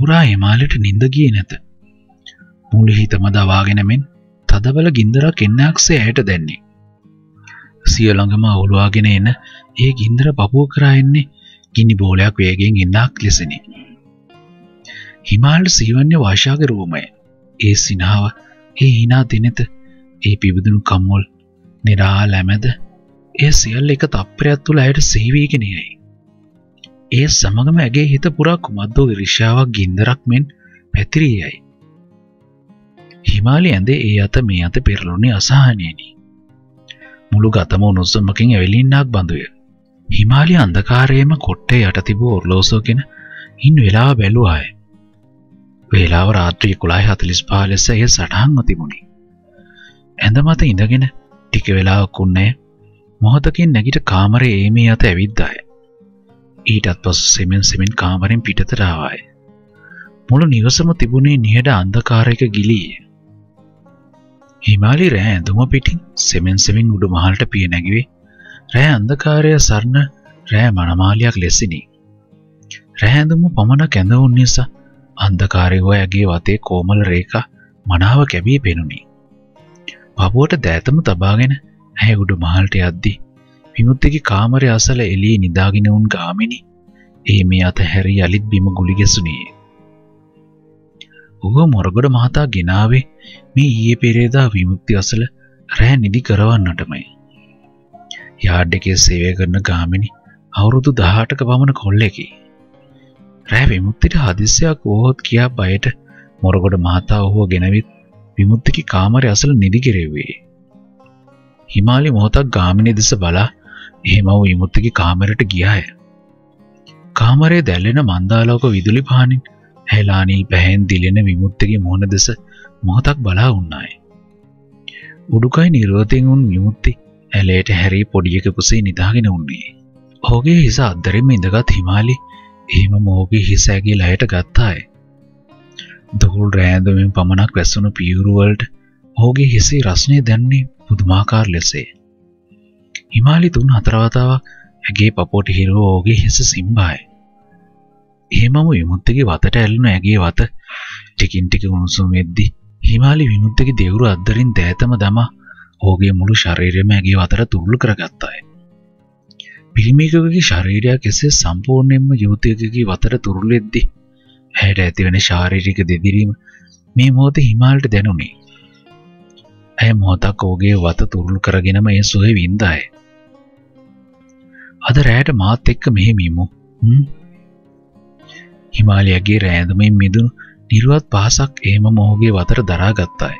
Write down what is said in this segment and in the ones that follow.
රැපුරා හිමාලට නින්ද ගියේ නැත. මුළු හිතම දවාගෙන මෙන් තදබල ගින්දරක් එන්නක්සේ ඇයට දැන්නේ. සිය ළඟම අවුලවාගෙන එන ඒ ගින්දර පපුුව කරා එන්නේ ගිනි බෝලයක් වේගෙන් ඉන්නක් ලෙසනි. හිමාල්ට සීවන්‍ය වාශාග රූමය ඒ සිනාව ඒ හිනා දෙනෙත ඒ පිබිදුණු කම්මුල් නිරා ලැමැද ඒ සියල් එක තප්පරයක් තුළ අයට සේවීගෙනයයි. ඒ සමගම ඇගේ හිත පුරා කුමද්දෝ විරිෂාවක් ගින්දරක් මෙන් පැතිරීයයි. හිමාලි ඇඳේ ඒ අත මේ අත පෙරලුණේ අසාහනයනි. මුළු ගතම උනුස්සමකින් ඇවිලින්නක් බඳුය. හිමාලි අන්දකාරයේම කොට්ටේ යට තිබූ ඔර්ලෝසෝගෙන ඉන් වෙලා බැලුවාය. වේලාව රාත්‍රී කුලායි හතලිස් පාලෙස එය සටහන්ව තිබුණි. ඇඳ මත ඉඳගෙන ටික වෙලාවක් උන්නේ මොහොතකින් නැගිට කාමරේ ඒමී අත ඇවිද්දාය. ඊටත් පසු සෙමෙන් සෙමෙන් කාමරෙන් පිටතරාවාය. මුළු නිවසම තිබුණේ නිහට අන්දකාරයක ගිලීය. හිමාලි රෑ ඇඳුම පිටින් සෙමෙන් සෙමින් උඩු මහල්ට පිය නැගිවේ රෑ අන්දකාරය සරණ රෑ මනමාලයක් ලෙසිනි. රෑඳුම පමණ කැඳවුන් නිසා අන්දකාරයෝ ඇගේ වතේ කෝමල රේකා මනාව කැබී පෙනුණි. පපුුවට දෑතම තබාගෙන ඇය උඩු මහල්ට යද්දි විමුත්තගේ කාමරය අසල එලී නිදාගෙන උන් ගාමිනි ඒ මේ අත හැරි අලිත් බිම ගුලිගෙසුනේ. ඔහු මොරගොඩ මහතා ගෙනාවේ මේ ඊයේ පෙරේදා විමුක්ති අසල රෑ නිදි කරවන්නටමයි. යාඩ් එකේ සේවය කරන ගාමිනි අවුරුදු දහටක පමණ කොල්ලෙකි. රෑ විමුක්තිට හදිස්සයක් වෝහොත් කියා බයට මොරගොඩ මහතා ඔහුව ගෙනවිත් විමුත්තිකි කාමරය අසල නිදි කෙරෙවේ. හිමාලි මොහොතක් ගාමිනි දෙස බලා එහෙමව විමුත්තිකි කාමරට ගියාය. කාමරේ දැල්ලෙන මන්දාලෝක විදුලි පානින් හැලානී පැහැන් දිලෙන විමුත්තගේ මුහුණ දෙස මොහොතක් බලා උන්නායි. උඩුකයි නිරෝධයෙන් උන් විමුත්ති ඇලේට හැරී පොඩියක කුසේ නිදාගෙන උන්නේ. ඕගේ හිස අද්දරෙම ඉඳගත් හිමාලි එහෙම මෝගේ හිසෑගේ ලයට ගත්තාය. දොකුල් රෑඳුවෙන් පමණක් වැස්සුණු පියවරුවලට ඕගේ හිසේ රස්නය දැන්නේ පුදුමාකාර ලෙසේ. හිමාලි තුන් හතරවතාවක් ඇගේ පපෝට හිරුව ඕගේ හිස සිම්බාය. එහෙමම විමුත්තගේ වතට ඇල්ලුන ඇගේ වත ටිකින් ටික උණුසුම් වෙද්දි හිමාලි විමුත්තගේ දෙවුරු අද්දරින් දෑතම දමා ඕගේ මුළු ශරීරයම ඇගේ වතර තුරුළු කරගත්තාය. පිළිමිකගේ ශරීරයක් එසේ සම්පූර්ණයෙන්ම යුවතයකගේ වතර තුරුලෙද්දි හැට ඇතිවෙන ශාරීරික දෙදිරීම මේ මොහොත හිමාල්ට දැනුනේ. ඇය මොහොතක් ඕගේ වත තුරුළු කරගෙනම ඒ සුවේ වින්දාය. අද රෑට මාත් එක්ක මෙහෙමීමු හිමාලයගේ රෑඳමෙන් මිදුණු නිරුවත් පහසක් ඒම මොහුගේ වතර දරාගත්තාය.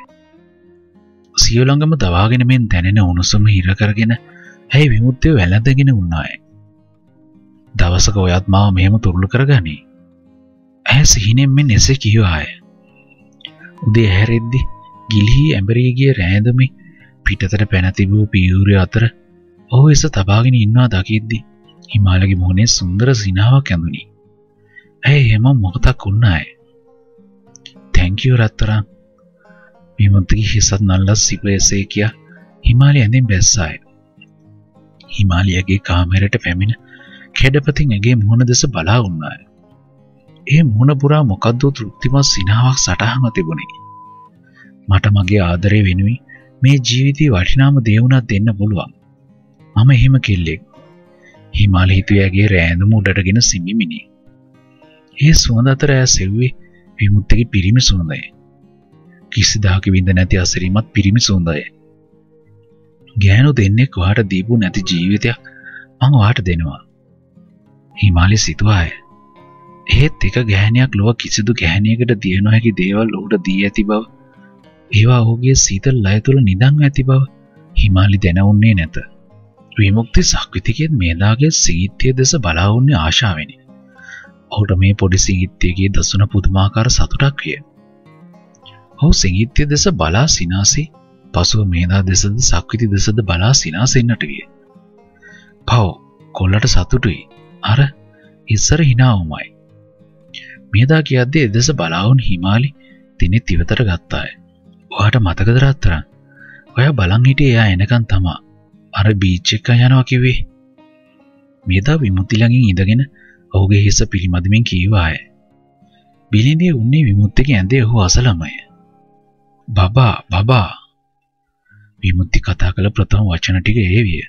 සියලඟම දවාගෙන මෙන් දැනෙන උණුසුම හිරකරගෙන ඇයි විමුත්තය වැළඳගෙන උන්නාය. දවසක ඔයත් මාව මෙහෙම තුරුළු කරගනී. ඇය සිහිනෙන් මෙන් එසේ කිව්වාය. උදේ ඇහැරෙද්දි ගිලිහි ඇඹරීගිය රෑඳමි පිටතට පැනතිබූ පියවරය අතර ඔහු එස තබාගෙන ඉන්නවා දකිද්දි හිමාලගේ මුහුණේ සුන්දර සිනාවක් ඇඳුනි. ඇය හෙම මොකතක් උන්නාය. තැංකියෝ රත්තරම් විමුන්තගේ හිසත් නල්ලස් සිපයසේ කියා හිමාලි ඇඳෙන් බැස්සාය. හිමාලියගේ කාමරයට පැමිණ කැඩපතින් ඇගේ මුහුණ දෙස බලා උන්නාය. ඒ මුහුණ පුරා මොකක්දෝ තෘප්තිමත් සිනාවක් සටහම තිබුණේ. මට මගේ ආදරය වෙනුවී මේ ජීවිතී වටිනාම දේවුණත් දෙන්න පුළුවන්. මම එහෙම කෙල්ලෙක්. හිමාල හිතුවයාගේ රෑඳම උඩටගෙන සිමිමිනි. ඒ සුවඳ අතර ඇය සෙව්වේ විමුත්තගේ පිරිමි සුවඳය. කිසිදාක විඳ නැති අසරීමත් පිරිමි සුවඳය. ගෑනු දෙන්නෙක් වාට දීපු නැති ජීවිතයක් මං වාට දෙනවා. හිමාලි සිතුවාය. ඒත් එක ගෑනයක් ලොව කිසිදු ගැහැනයකට දිය නොහැකි දේවල් ඔහුට දී ඇති බව ඒවා ඔහුගේ සීතල් ලය තුළ නිදං ඇති බව හිමාලි දැනවුන්නේ නැත. විමුක්ති සක්විතිකෙත් මේදාගේ සීත්‍යය දෙස බලාවුන්නේ ආශාවෙනි. ඔහුට මේ පොඩි සිංහිත්‍යයගේ දසුන පුදුමාකාර සතුටක් විය. ඔහු සිංහිත්‍ය දෙස බලා සිනාසී පසුව මේදා දෙසද සක්විති දෙසද බලා සිනාසෙන්න්නට විය. පව් කොල්ලට සතුටුයි අර ඉස්සර හිනාවමයි. මේදා කියද්දේ එදෙස බලාවුන් හිමාලි තිනෙත් ඉවතර ගත්තාය. ඔයාට මතකදරත්තරන් ඔය බලං හිට එයා එනකන් තමා අර බීච්චෙක්ක යනවා කිවේ. මේදා විමුතිලඟින් ඉඳගෙන ඔහුගේ හිස පිළිමදමින් කීවාය. බිලිඳිය උන්නේ විමුත්තික ඇඳේ ඔහු අසලමය. බබා බබා විමුත්ති කතා කළ ප්‍රථම වචන ටික ඒ විය.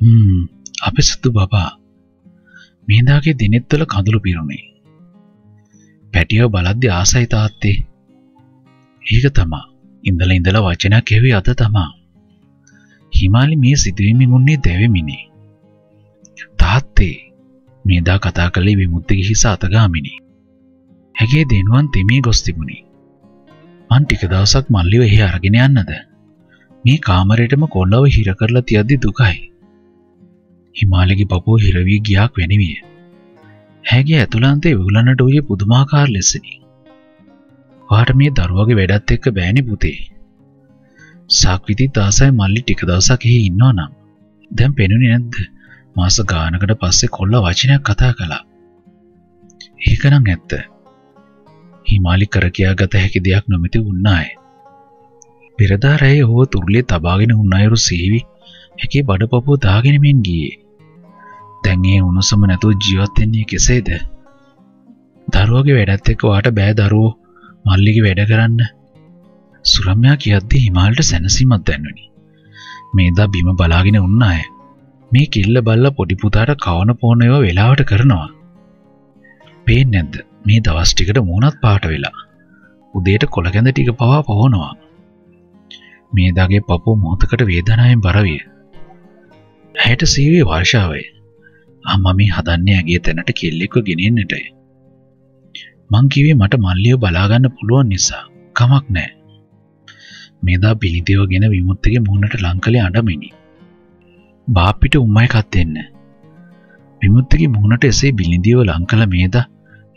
හ්ම් අපේ සතු බබා මේදාගේ දිනෙත්වල කඳුළු පිරුණේ. පැටියව බලද්දි ආසයි තාත්තේ. ඒක තමා ඉඳල ඉඳල වචනයක් එවි අද තමා. හිමාලි මේ සිදුවීමෙන් උන්නේ දැවෙමිනේ. තාත්තේ මේදා කතා කළේ විමුත්තිගේ හිස අතගාමිනි. හැගේ දෙනුවන් තෙමේ ගොස් තිබුණි. මන් ටික දවසක් මල්ලිව එහි අරගෙන යන්නද. මේ කාමරයටම කොල්ලව හිර කරලා තියද්දි දුකයි. හිමාලගේ පපුෝ හිරවී ගියාක් වැනිවිය. හැගේ ඇතුළන්තේ විගුලන්නට වූයේ පුදුමාකාර ලෙසනි. වාට මේ දරුවගේ වැඩත් එක්ක බෑනි පුතේ. සක්විති දාසයි මල්ලි ටික දවසක් එහි ඉන්නවා නම් දැන් පෙනුනි නැද්ද මාස ගානකට පස්සේ කොල්ල වචනයක් කතා කළා. ඒකනම් ඇත්ත. හිමාලි කර කියා ගත හැකි දෙයක් නොමැති උන්නාය. පෙරදාරැයි හෝ තුරලිය තබාගෙන උන්නයුරු සීවි හැකි බඩපපුෝ දාගෙනමෙන් ගියේ. දැන්ගේ උණුසම නැතුව ජීවත්වෙන්නේ කෙසේද. දරුවගේ වැඩත් එක්ක වාට බෑ දරුවෝ මල්ලිගේ වැඩ කරන්න සුරම්යා කියද්දි හිමාල්ට සැනසීමත් දැන්වනි. මේදා බිම බලාගෙන උන්න අය. මේ කිල්ල බල්ල පොඩිපුතාට කවන පෝනයව වෙලාවට කරනවා. පේෙන් නැද්ද මේ දවස්ටිකට මූුණත් පාට වෙලා. උදේට කොළගැඳ ටික පවා පහෝනවා. මේදාගේ පපු මොහොතකට වේදනායෙන් බරවිය. ඇයට සීවේ වර්ෂාවය අම්ම මේ හදන්නේ ඇගේ තැනට කෙල්ලෙක්ව ගෙනෙන්නටය. මංකිවේ මට මල්ලිය බලාගන්න පුළුවන් නිසා කමක් නෑ. මේදා පිළිතිව ගෙන විමුත්තගේ මුහුණට ලංකලේ අඩමිනි. බාපිට උම්මයි කත්වෙන්න. විමුත්තගේ මුහුණට එසේ බිලිඳියව ලංකල මේද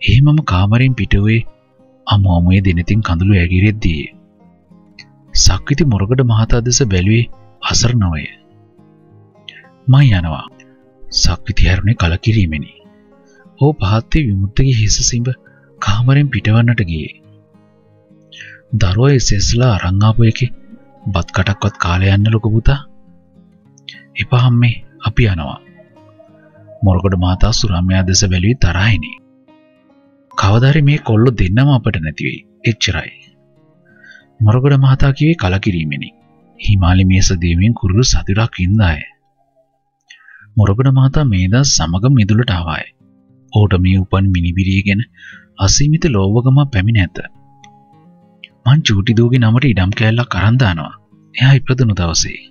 එහෙමම කාමරෙන් පිටවේ අම අමුයේ දෙනතින් කඳුළු ඇගිරෙද්දී. සක්විති මොරකට මහතා දෙස බැලුවේ අසර නොවය. මං යනවා සක්විති හැරුණේ කලකිරීමෙනි. ඕ පහත්තේ විමුත්තගේ හිස සිඹ කාමරෙන් පිටවන්නට ගියේ. දරුව එසෙස්ලා අරංආපු එක. බත් කටක්වත් කාලයන්න ලොක පුතා. එපහම්මේ අපි යනවා. මොරකොට මාතා සුරම්මයා දෙස බැලී තරහිනි. කවදරි මේ කොල්ලො දෙන්නම අපට නැතිවෙයි එච්චරයි. මොරගොඩ මහතා කිවේ කලකිරීමෙනි. හිමාලි මේස දේවෙන් කුරුළු සතුරක් ඉන්දාය. මොරගොඩ මහතා මේදා සමග මිදුලට ආවාය. ඕට මේ උපන් මිනිබිරියගෙන අසීමිත ලෝවගම පැමිණ ඇත. මං චූටිදූගේ නමට ඉඩම් කෑල්ලක් කරන්දානවා එයා ඉපදනු දවසේ.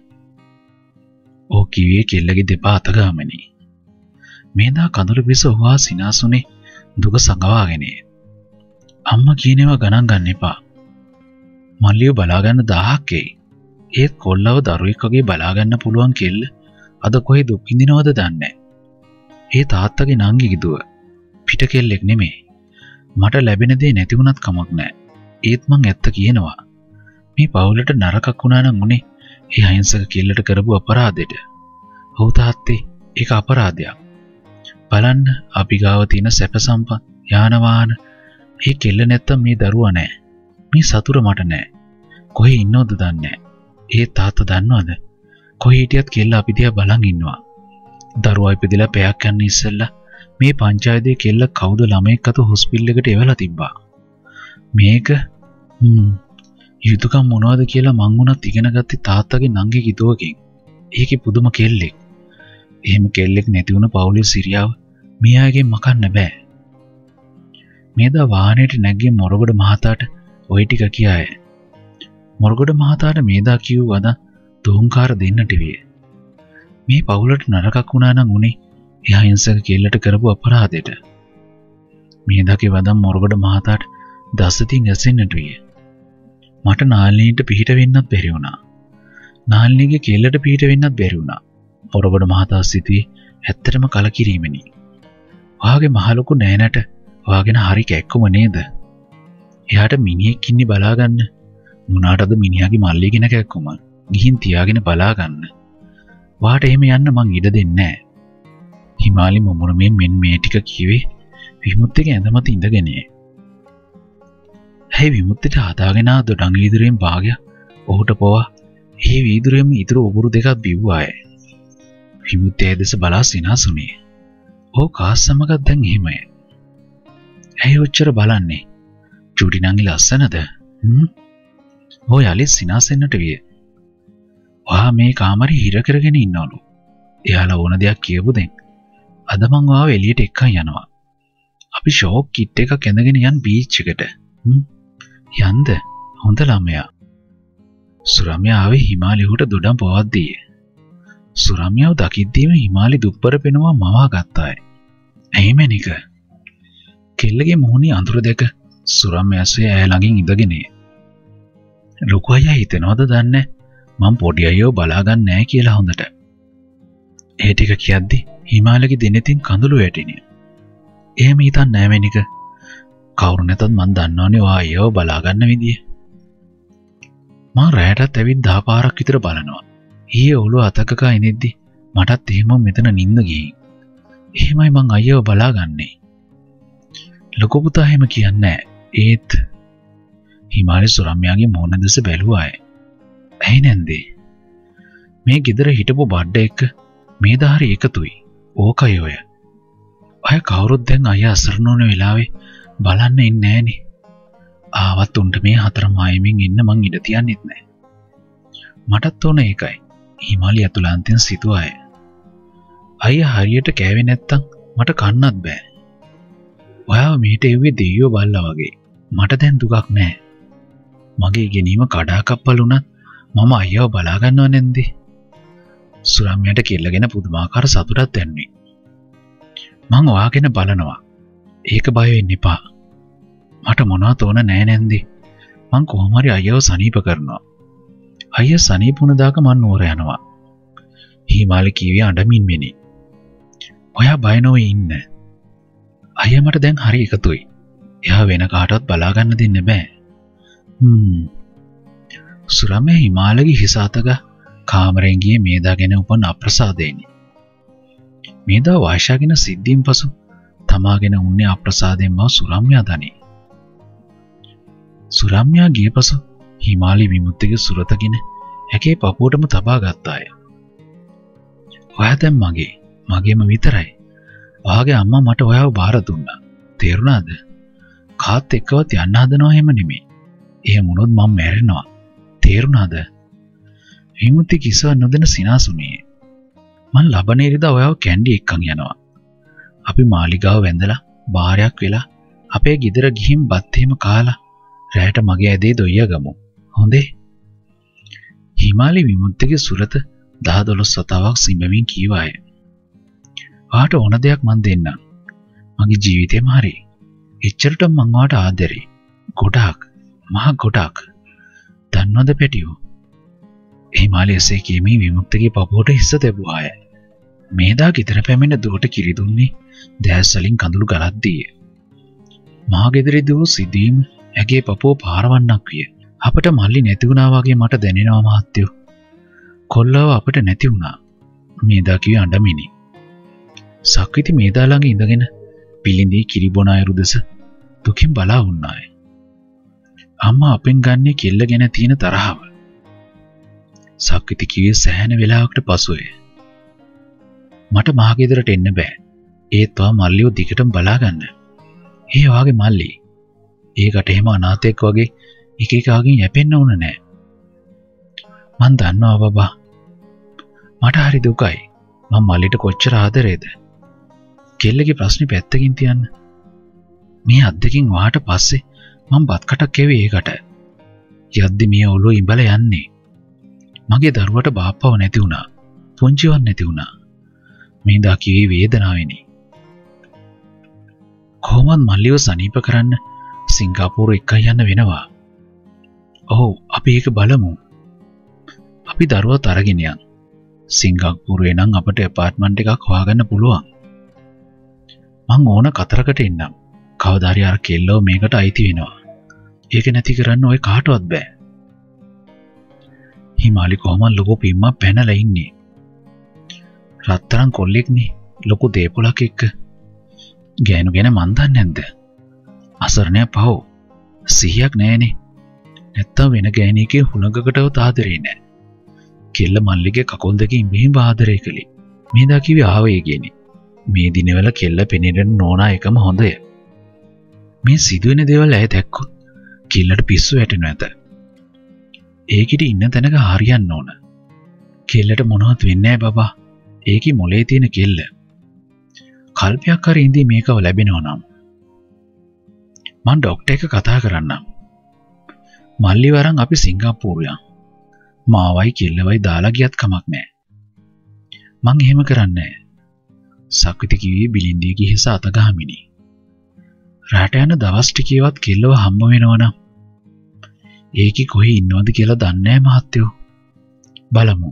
ඕ කිවේ කෙල්ලගේ දෙපා අතගාමනි මේදා කඳුළු පිස ඔහා සිනාසුනේ දුක සඟවාගෙනේ. අම්ම කියනවා ගණන් ගන්න එපා. මල්ලියෝ බලාගන්න දහක්කෙයි ඒත් කොල්ලව දරුවෙක්වගේ බලාගන්න පුළුවන් කෙල්ල අද කොහෙ දුක්කිඳිනවද දන්න ඒ තාත්තගේ නංගිගිදුව පිට කෙල්ලෙක් නෙමේ මට ලැබෙනදේ නැතිවුණත් කමක් නෑ ඒත් මං ඇත්ත කියනවා. මේ පවුලට නරකක් වුණානම් උනේ ඒ අහිංසක කෙල්ලට කරපු අපරාධෙට. ඔහු තාත්තේ ඒක අපරාධයක්. බලන්න අපි ගාව තියෙන සැප සම්පත් යානවාහන ඒ කෙල්ල නැත්තම් මේ දරුවා නෑ. මේ සතුර මට නෑ. කොහෙ ඉන්නවද දන්නේ ඒ තාත්ත දන්නවද? කොහේ හිටියත් කෙල්ල අපි දිහා බලන් ඉන්නවා. දරුවා ඉපදිලා පැයක් යන්න ඉස්සෙල්ලා. මේ පංචායතයේ කෙල්ල කවුද ළමයෙක් අත හොස්පිටල් එකට එවලා තිබ්බා? මේක? යුතුකම් මොනවද කියලා මංගුණත් ඉගෙන ගත්ති තාත්තගේ නංගේ ගිතුවකින් ඒක පුදුම කෙල්ලෙක්. එහෙම කෙල්ලෙක් නැතිවුණ පවුලි සිරියාව මියාගේ මකන්න බෑ. මේදා වානයට නැගගේ මොරගොඩ මහතාට ඔය ටික කියාය. මොරගොඩ මහතාට මේදා කිව් වද දෝංකාර දෙන්නට විය. මේ පවුලට නරකක් වුණානම් උනේ එයා හිංසක කෙල්ලට කරපු අපරාධෙට මේදකි වදම් මොරගොඩ මහතාට දස්සතින් ඇසෙන්න්නට විය. මට නාල්ලීට පිහිට වෙන්නත් බැරිවුණා. නාල්ලිගේ කෙල්ලට පිහිට වෙන්නත් බැරිවුණා. පොරබොඩ මහතා සිතුවේ ඇත්තටම කලකිරීමෙනි. වාගේ මහලොකු නෑනට වාගෙන හරි කැක්කුම නේද. එයාට මිනිියෙක් ඉන්නි බලාගන්න මුණටද මිනිහගේ මල්ලිගෙන කැක්කුම ගිහින් තියාගෙන බලාගන්න. වාට එහෙම යන්න මං ඉඩ දෙන්නෑ. හිමාලි මුමුණමෙන් මෙන් මේ ටික කිවේ විමුත්තක ඇඳමත ඉඳගෙනේ ඇයි විමුත්තට හදාගෙනා දොඩං වීදුරයෙන් භාගයක්? ඔහුට පොවා. ඒ වීදුරෙම ඉතුරු ඔබුරු දෙකක් බිව්වාය. විමුත්තය දෙස බලා සිනාසුනේ. ඕ කාස් සමගත් දැන් එහෙමය. ඇයි ඔච්චර බලන්නේ? චුටිනංගි ලස්සනද? හෝ යලි සිනාසෙන්න්නට විය. වා මේ කාමරි හිරකරගෙන ඉන්නවලු. එයාලා ඕන දෙයක් කියපු දෙෙන්. අදමංවා එලියට එක්කා යනවා. අපි ෂෝක් කිට් එක කැඳගෙන යන් බීච්චකට යන්ද? හොඳ ළමයා. සුරම්‍යාව හිමාලිහුට දොඩම් පවත්දීය සුරම්යාව දකිද්දීම හිමාලි දුප්පර පෙනවා මවා ගත්තායි. ඇහිමැනික කෙල්ලගේ මුහුණි අඳුර දෙක සුරම් ඇස්සේ ඇයළඟින් ඉඳගෙනේ ලොකු අය හිතනවද දන්න? මං පොඩි අයෝ බලාගන්න නෑ කියලා හොඳට. ඒටික කියද්දි හිමාලකි දෙනෙතින් කඳුළු වැටිනිය එහෙම හිතන් නෑමැනික කවුරු නැතත් මන් දන්නවනේ වා අයෝ බලාගන්න විදිිය. මං රෑටත් ඇවිත් දාපාරක් විතර බලනවා. ඒ ඔලු අතකකා එනෙද්දි මටත් එහෙම මෙතන නින්ද ගිහින් එහෙමයි මං අයව බලාගන්නේ. ලොකොපුතා හෙම කියන්න ඒත් හිමාලි සුරම්යාගේ මෝන දෙස බැලුවාය ඇයි නැන්දේ? මේ ගෙදර හිටපු බඩ්ඩ එක්ක මේ ධාරි එකතුයි. ඕකයෝය අය කවුරුත් දැන් අය අසරණෝන වෙලාවේ බලන්න එන්න ෑනේ ආවත් උන්ට මේ හතර මායමින් ඉන්න මං ඉඩ තියන්නෙත් නෑ මටත් ඕන ඒකයි. හිමාලි ඇතුලාන්තෙන් සිතුවාය අය. හරියට කෑවෙ නැත්තං මට කන්නත් බෑ. ඔයා මේට එවේ දෙයෝ බල්ල වගේ. මට දැන් දුකක් නෑ මගේ ගැනීම කඩාකප්පල් වුනත් මම අයව බලාගන්නව නැන්දේ. සුරම්යට කෙල්ලගෙන පුදුමාකාර සතුටත් දැන්නේ. මං ඔයාගෙන බලනවා. ඒක බයවෙන්න එපා. මට මොනා තෝන නෑ නැන්දේ. මං කොහොමරි අයව සනීප කරනවා. අය සනීපුුණදාක මන් නුවර යනවා. හිමාලි කීවේ අඩමින් මෙනි. ඔයා බයනොව ඉන්න. අය මට දැන් හරි එකතුයි. එයා වෙන කාටත් බලාගන්න දෙන්න බෑ. සුරමය හිමාලගේ හිසාතක කාමරෙන්ගේ මේදා ගැන උපන් අප්‍රසාදයනි. මේදා වාශාගෙන සිද්ධීම් පසු තමාගෙන උන්නේ අප්‍රසාදයෙන් බව සුරම්යා දනී. සුරම්යා ගිය පසු හිමාලි විමුත්තක සුරතගෙන ඇකේ පපුුවටම තබා ගත්තාය. ඔය තැම් මගේ මගේම විතරයි. වාගේ අම්ම මට ඔයාව බාර දුන්න. තේරුණාද? කාත් එක්කවත් යන්න හදනවා හෙම නෙමේ එය මුණොත් මං මැරෙනවා. තේරුණාද? විමුත්ති කිසව නොදෙන සිනාසුනේ මන් ලබනේරිද ඔයාව කැන්ඩි එක්කං යනවා. අපි මාලිගාව වැඳලා භාරයක් වෙලා අපේ ගෙදර ගිහිම් බත්තේම කාලා රෑට මගේ ඇදේ දොయ్య ගමු හොඳේ. හිමාලි විමුත්තගේ සුරත දහ දොළොස් සතාවක් සිඹමින් කීවාය ආට ඕන දෙයක් මන් දෙන්න. මගේ ජීවිතය මහරි එච්චරට මංවාට ආදරේ. ගොඩාක්. මහ ගොඩාක්. දන්නවද පැටියෝ? ඒමාලි එසේ කියමී විමුක්තගේ පපුෝට හිස්ස තැබවාය මේදා ගෙතර පැමිණ දුවට කිරිදුන්නේ දෑස්සලින් කඳුළු ගලද්දීය මාගෙදරි දූ සිදීම් ඇගේ පපෝ පාරවන්නක් විය. අපට මල්ලි නැතිවුණාවගේ මට දැනෙනවා මහත්තයෝ. කොල්ලව අපට නැති වුණා. මේදාකිව අඩමිනි සක්විති මේදාළඟ ඉඳගෙන පිළිඳී කිරිබොනායරු දෙස දුකින් බලා උන්නාය අම්ම අපෙන් ගන්නේ කෙල්ල ගැන තියෙන තරහාව. සක්විති කිවේ සෑහන වෙලාවකට පසුවය. මට මාගෙදරට එන්න බෑ. ඒත්වා මල්ලියෝ දිගටම බලාගන්න. ඒ වාගේ මල්ලි. ඒකට එහෙම අනාතෙක් වගේ එකකාගෙන් යැපෙන්න්න ඕන නෑ. මන් දන්නවා බබා. මට හරි දුකයි. මං මල්ලිට කොච්චර ආදරේද? කෙල්ලගේ ප්‍රශ්නි පැත්තකින් තියන්න. මේ අත්දකින් වාට පස්සේ මං බත්කටක් කෙවේ ඒකට. යද්දි මේ ඔලු ඉබල යන්නේ. මගේ දරුවට බාප්පව නැති වුණා. පුංචිවන් නැති වුණා. මේදා කිවේ වේදනාවෙනි. කොහොමත් මල්ලිව සනීප කරන්න සිංගාපූරු එක යන්න වෙනවා. ඔහු අපි ඒක බලමු. අපි දරුව තරගෙනයන් සිංගක්පුරුවේ නම් අපට එපාර්ට්මන්ට් එකක් හොයාගන්න පුළුවන්. මං ඕන කතරකට එන්නම්. කවධාරි අර කෙල්ලෝ මේකට අයිති වෙනවා. ඒක නැති කරන්න ඔය කාටුවත් බෑ. හිමාලි කොහොමන් ලොකු පිම්ම පැනල ඉන්නේ. රත්තරන් කොල්ලෙක්නේ. ලොකු දේපොලක් එක්ක. ගෑනු ගැන මන්දන්න නැද්ද? අසරණය පව් සිහියක් නෑනේ නැත්තා වෙන ගෑනීකේ හුළඟකටව තාදරේ නෑ කෙල්ල මල්ලිගේ කකොල් දෙකින් මේ බාදරය කළේ. මේ දකිවි ආවයගෙන මේ දිනවල කෙල්ල පෙනෙට නෝනා එකම හොඳය. මේ සිදුවෙන දේවල් ඇය දැක්කොත් කෙල්ලට පිස්සු වැටෙන ඇත. ඒකට ඉන්න තැනක හරියන්න ඕන. කෙල්ලට මොනවත් වෙන්නෑ බබා. ඒක මොලේ තියෙන කෙල්ල. කල්පයක් කර ඉදී මේකව ලැබෙනව නම්. මන් ඩොක්ට එක කතා කරන්නම්. මල්ලි වරන් අපි සිංගප්පූරයන් මාවයි කෙල්ලවයි දාලා ගියත් කමක් නෑ මං එහෙම කරන්නේ සක්විති කිවී බිලින්දියගේ හිස අතගහමිනි රට යන දවස්ටිකේවත් කෙල්ලව හම්බ වෙනවනම් ඒකි කොහි ඉන්නවද කියලා දන්නෑ මහත්තයෝ. බලමු.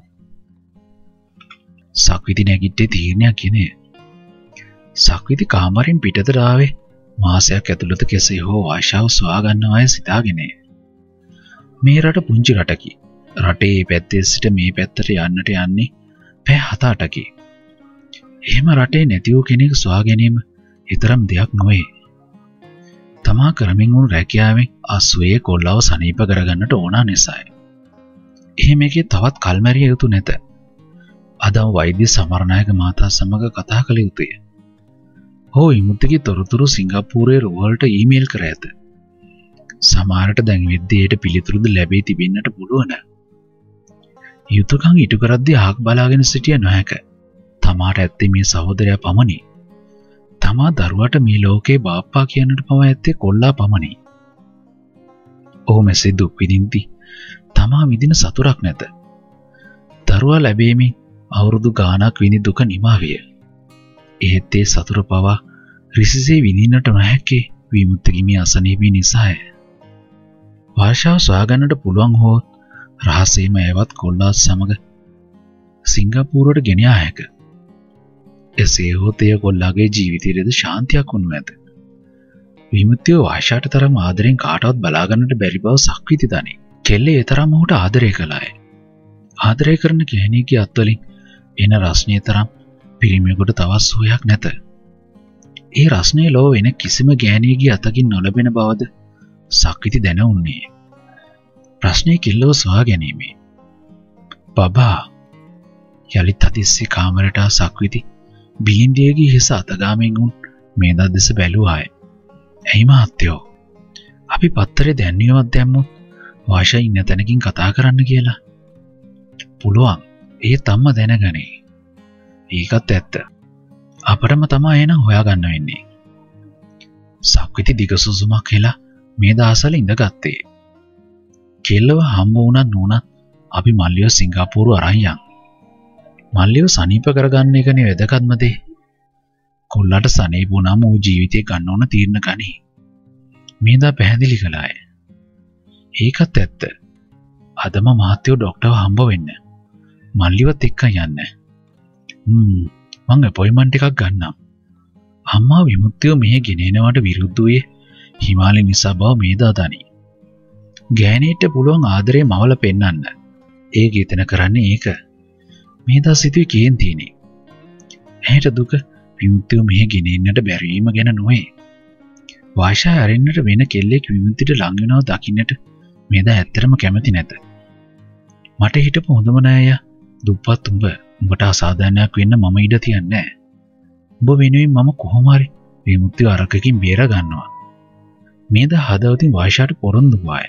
සක්විති නැගිට්ටේ තීරණයක් කියනේ සක්විති කාමරින් පිටතරාවේ මාසයක් ඇතුළත කෙසේ හෝ වාශාව ස්වාගන්න අය සිතාගෙනේ. මේ රට පුංචි රටකි. රටේ පැත්තේ සිට මේ පැත්තට යන්නට යන්නේ පැ හතාටකි එහෙම රටේ නැතිවූ කෙනෙක් ස්වා ගැනීම එතරම් දෙයක් නොවේ. තමා කරමින් වුණු රැකියාවෙන් අස්වයේ කොල්ලාව සනීප කරගන්නට ඕනා නිසායි. එහෙම එකේ තවත් කල්මැරිය යුතු නැත. අදම් වෛද්‍ය සමරණයක මාතා සමඟ කතා කළ යුතුය. හෝ ඉමුත්තගේ තොරතුරු සිංගප්පූරේ රුවල්ට ඊමේල් කර ඇත. සමාරට දැන් විද්දයට පිළිතුරුද ලැබේ තිබෙන්න්නට පුළුවන. යුතුකං ඉටු කරද්දි ආක් බලාගෙන සිටිය නොහැක. තමාට ඇත්තේ මේ සහෝදරය පමණි. තමා දරුවට මේ ලෝකේ බාප්පා කියන්නට පව ඇත්තේ කොල්ලා පමණි. ඔහු මෙසේ දුක් විදින්ති තමා විදින සතුරක් නැත. දරුවා ලැබේමි අවුරුදු ගානක් විනි දුක නිමාවිය එහෙත් ඒ සතුර පවා රිසිසේ විඳින්නට නොහැක්කේ විමුත්තගිමි අසනීපී නිසාය. වර්ෂාව සොයාගන්නට පුළුවන් හෝත් රහසේම ඇවත් කොල්ලාත් සමඟ සිංගපූරුවට ගෙනයා හැක. එසේ හෝත් එය කොල්ලාගේ ජීවිතයේද ශාන්තියක් වුණු ඇත. විමුත්තියෝ වාශාට තරම් ආදරෙන් කාටවත් බලාගන්නට බැරි බව සක්විති දනි. කෙල්ලේ එතරම් ඔහුට ආදරය කළාය. ආදරය කරන කෙනෙකගේ අත්වලින් එන රස්නය තරම් පිරිමියකොට තවත් සෝයක් නැත. ඒ රස්නය ලෝ වෙන කිසිම ගෑනයගේ අතකින් නොලබෙන බවද සක්විති දැන උන්නේ. ප්‍රශ්නය කිල්ලෝ ස්වා ගැනීමේ. බබා යළිත් අතිස්සේ කාමරටා සක්විති බිලින්දියගේ හිස අතගාමෙන් උන් මේදත් දෙස බැලූආය. ඇයි මහත්තයෝ අපි පත්තරේ දැන්නියවත් දැම්මුත් වාශ ඉන්න තැනකින් කතා කරන්න කියලා. පුළුවන් ඒ තම්ම දැනගනේ. ඒකත් ඇත්ත. අපටම තමා එන හොයාගන්න වෙන්නේ. සක්විති දිගසුසුමක් හෙලා මේ දහසල ඉඳගත්තේ. කෙල්ලව හම්බ වුණත් නූනත් අපි මල්ලියෝ සිංගාපූරු අරහියන්. මල්ලියෝ සනීප කරගන්න එකනේ වැදකත්මදේ. කොල්ලට සනීපුනම් වූ ජීවිතය ගන්න ඕන තීරණ ගනී. මේදා පැහැදිලි කළාය. ඒකත් ඇත්ත. අදම මහත්තයෝ ඩොක්ටව හම්බ වෙන්න. මල්ලිවත් එක්ක යන්න. මං පොයිමන්ට එකක් ගන්නම්. අම්මා විමුත්තියෝ මෙහ ගෙනනවට විරුද්ධයේ හිමාලි නිසා බව මේදාදනී ගෑනීට පුළුවන් ආදරේ මවල පෙන්නන්න. ඒ ගීතන කරන්නේ ඒක. මේදා සිතුව කියෙන් තියනේ ඇයට දුක විමුත්තියෝ මෙහ ගෙනෙන්න්නට බැරීම ගැන නොවේ. වාශා අරන්නට වෙන කෙල්ලෙක් විමුතිට ලංගෙනාව දකින්නට මේද ඇත්තරම කැමති නැත. මට හිටපු හොඳමනෑය දුප්පත් උඹ උඹට අසාධානයක් වෙන්න මම ඉඩ තියන්නේ උඹ වෙනුවෙන් මම කොහොමරි විමුක්ති අරකකින් බේර ගන්නවා මේද හදවතින් වාශාට පොරොන්දු වාය